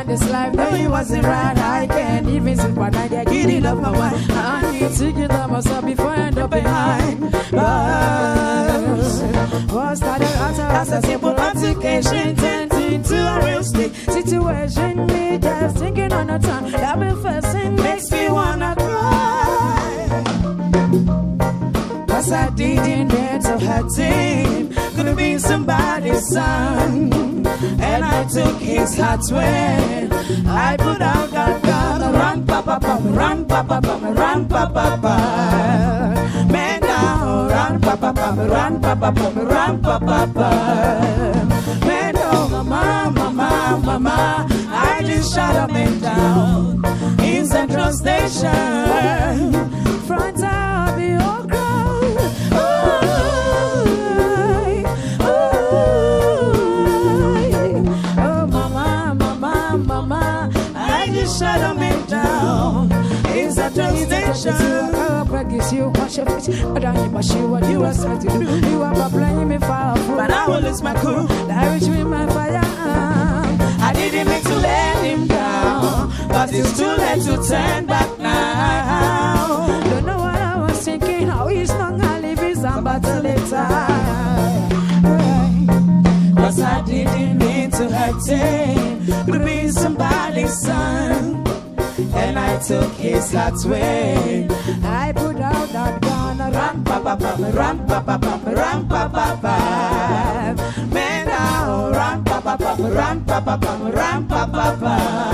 at this life No, it wasn't right I can't even sleep at night I get it off my wife, I need to get out myself Before I end up behind bars What started out as a simple application just thinking on a time. That me first thing makes me wanna cry. Cause I didn't dance her hard team. Could've been somebody's son. And I took his heart when I put out that gun. Run, pa, pa, papa, run, pa, pa, papa, run, pa pa pa. Man down, run, pa, pa, papa, run, pa, pa, papa, run, pa pa pa. Man down, mama, mama, mama. Shot up and down in Central Station. Front of old crowd. Oh, mama, mama, mama. I just shut them down. It's a train station. Practice you wash your face, but I ain't you what you expect to do. You are playing me far but I will lose my cool. But it's too late to turn back now. Don't know what I was thinking, how he's not gonna leave his battle later. Cause I didn't mean to hurt him. Could be somebody's son. And I took his heart away. I put out that gun. Ram pa pa pa, ram pa pa pa, ram pa pa pa. Man now, ram pa pa pa, ram pa pa pa, ram pa pa pa.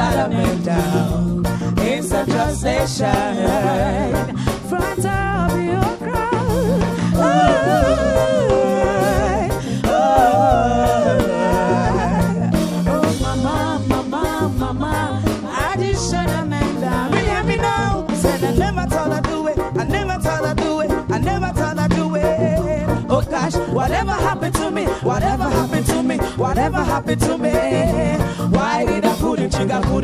I just shut a in Station. Front of your crowd. Oh, oh, oh, oh, mama, mama, mama. I just shut a man down. Really, me know. Said I never thought I'd do it. I never thought I'd do it. I never thought I'd do it. Oh gosh, whatever happened to me? Whatever happened to me? Whatever happened to me?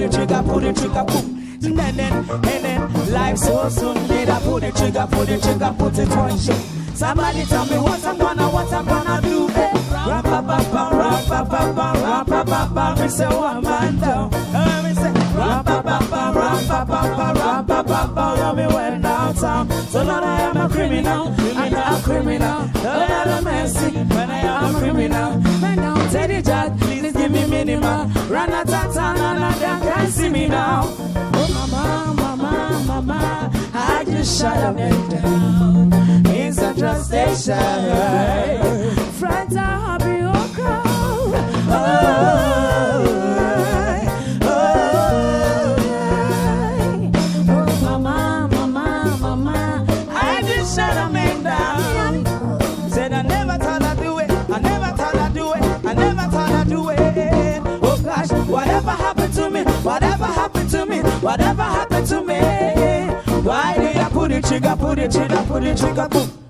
The trigger, pull the trigger, the boom? And then, and then, life so soon. Did I pull the trigger, pull the trigger, put it on shoot? Somebody tell me what I'm gonna, what I'm gonna do. Ram pa pa pa, ram pa pa pa, ram pa pa pa. Me say one man down. Uh, Me say pa, ram pa pa pa, ram pa pa pa. Love me well downtown. So Lord, I am a criminal. I am a criminal. Lord, have mercy when I am a criminal. Man down, Teddy Jack, please shut up and down in Central Station. Friends are happy, oh crowd. Oh, oh, oh, mama, mama, mama, I just shut up and down. Said I never thought I'd do it. I never thought I'd do it. I never thought I'd do it. Oh gosh, whatever happened to me? Whatever happened to me? Whatever happened to me? chega por ele, chega por ele, chega por